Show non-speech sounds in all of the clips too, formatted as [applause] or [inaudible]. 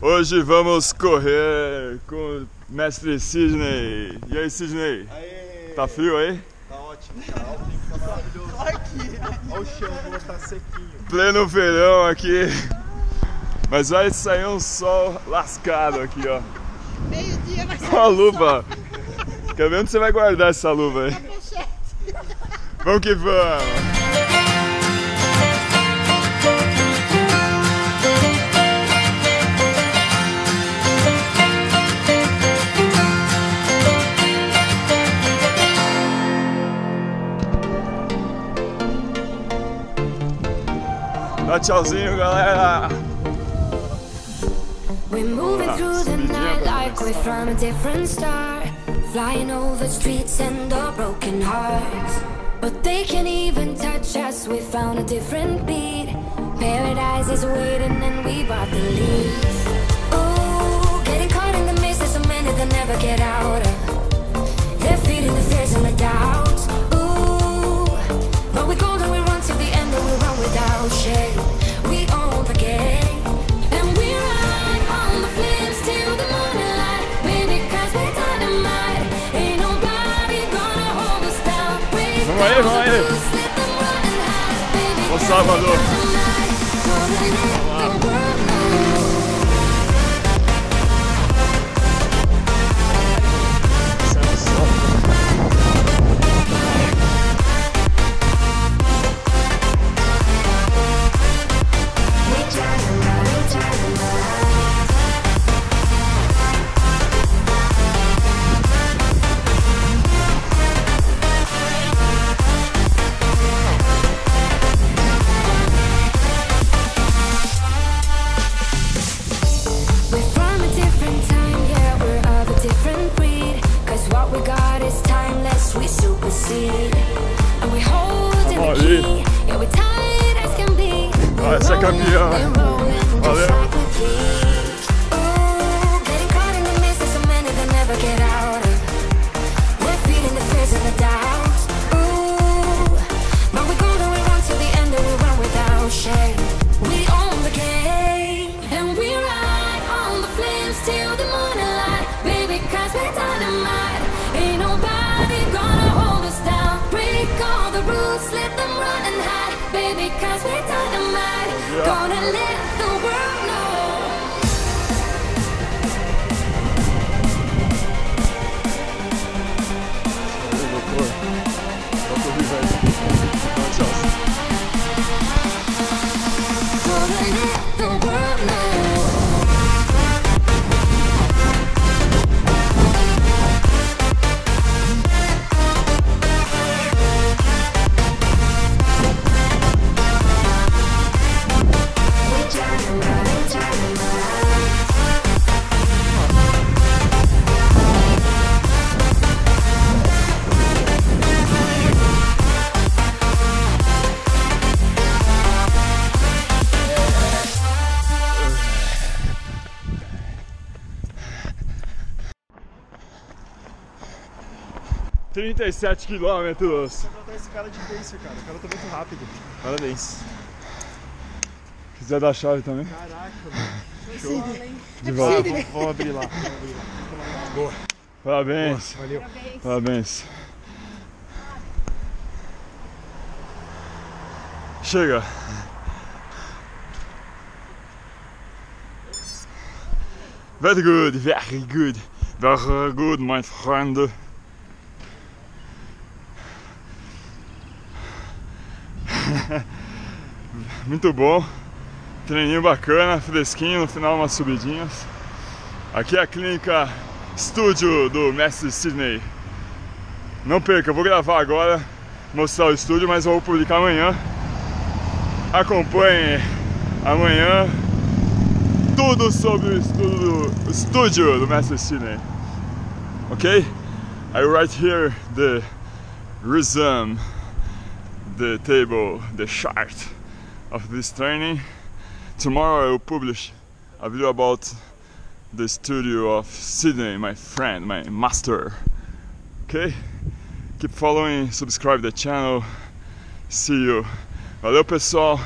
Hoje vamos correr com o mestre Sidney. E aí, Sidney? Aê! Tá frio aí? Tá ótimo, cara. Olha o tempo tá maravilhoso. Olha aqui. Olha o chão como tá sequinho. Pleno verão aqui. Mas vai sair um sol lascado aqui, ó. Meio-dia vai ser Com a luva. Quer ver onde você vai guardar essa luva aí? pochete. Vamos que vamos! Dá tchauzinho, galera! We're moving ah, through the night like we're from a different star. Flying over streets and our broken hearts. But they can't even touch us, we found a different beat. Paradise is waiting and we bought the leads. Ooh, getting caught in the mist, there's so many that never get out Vamos aí, vamos aí. the rules, let them Oh, yeah, that can be, uh, Jesus. 37 quilômetros. Contratar esse cara de pacer, cara. O cara tá muito rápido. Parabéns. Quiser dar a chave também? Caraca, mano. Show. De volta. Vamos, vamos abrir lá. Boa. Parabéns. Boa, valeu. Parabéns. Parabéns. Chega. Very good, very good, very good, my friend. [laughs] Muito bom, treininho bacana, fresquinho, no final umas subidinhas. Aqui é a clínica estúdio do mestre Sidney. Não perca, eu vou gravar agora, mostrar o estúdio, mas eu vou publicar amanhã. Acompanhe amanhã tudo sobre o estúdio, do mestre Sidney. Ok? I write here the resume, the table, the chart of this training. Tomorrow I will publish a video about the studio of Sydney, my friend, my master. Okay? Keep following, subscribe the channel. See you. Valeu pessoal.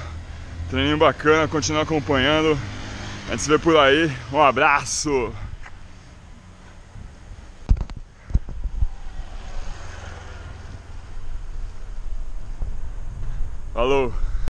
Treininho bacana, continua acompanhando. A gente se vê por aí. Um abraço! Falou!